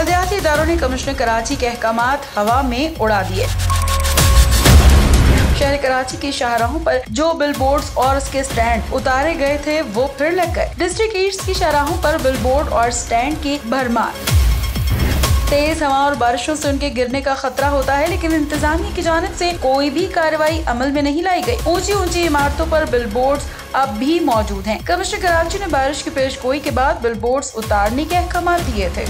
ठेकेदारों ने कमिश्नर कराची के अहकाम हवा में उड़ा दिए। शहर कराची के शाहराहों पर जो बिल बोर्ड और उसके स्टैंड उतारे गए थे, वो फिर लग गए। डिस्ट्रिक्ट ईस्ट की शाहराहों पर बिल बोर्ड और स्टैंड की भरमार। तेज हवा और बारिशों से उनके गिरने का खतरा होता है, लेकिन इंतजामिया की जानब से कोई भी कार्रवाई अमल में नहीं लाई गई। ऊँची ऊँची इमारतों पर बिल बोर्ड अब भी मौजूद हैं। कमिश्नर कराची ने बारिश की पेश गोई के बाद बिल बोर्ड उतारने के अहकाम दिए थे।